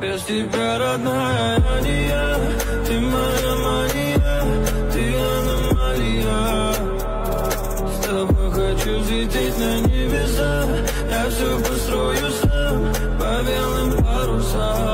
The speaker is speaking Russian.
Без тебя, родная, не я Ты моя мания, ты аномалия. С тобой хочу взлететь на небеса. Я все построю сам по белым парусам.